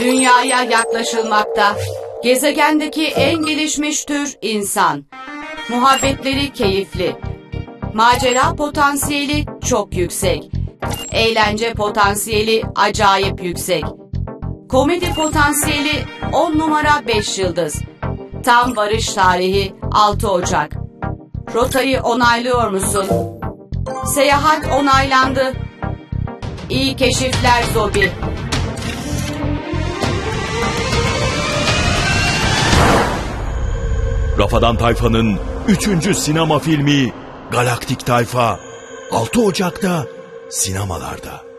Dünyaya yaklaşılmakta. Gezegendeki en gelişmiş tür insan. Muhabbetleri keyifli. Macera potansiyeli çok yüksek. Eğlence potansiyeli acayip yüksek. Komedi potansiyeli 10 numara 5 yıldız. Tam varış tarihi 6 Ocak. Rotayı onaylıyor musun? Seyahat onaylandı. İyi keşifler Zobi. Rafadan Tayfa'nın 3. sinema filmi Galaktik Tayfa 6 Ocak'ta sinemalarda.